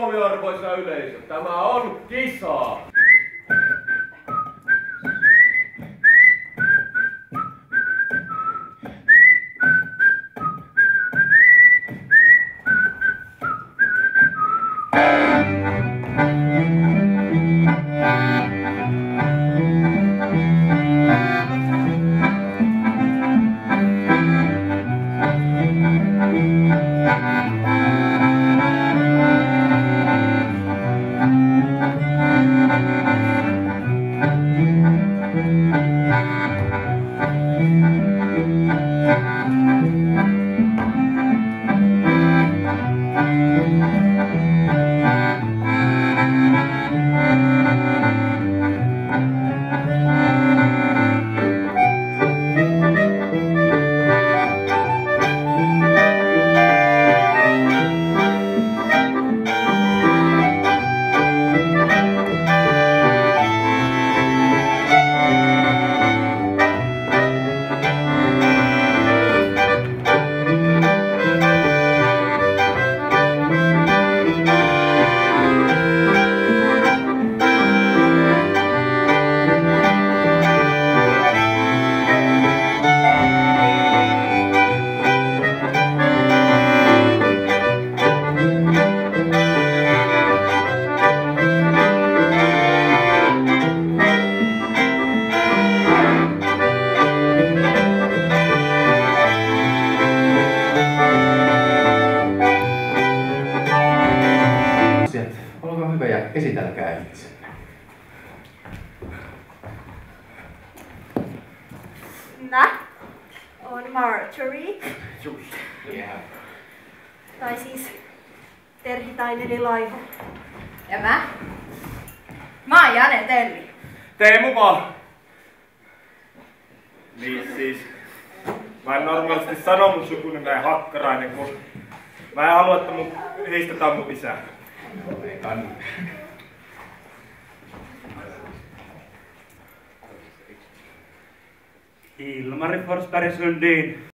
huomioarvoisa yleisö, tämä on kisaa. Esitelkää itsenne. Mä on Marjorie, Yeah. tai siis Terhitainen eli Laiho. Ja mä? Mä oon Jane Telli. Teemu vaan. Niin siis, mä en normaalisti sano mun sukunimeen Hakkarainen, kun mä en halua, että mun heistetään mun isää. Ei Y lo más refuerzo para eso de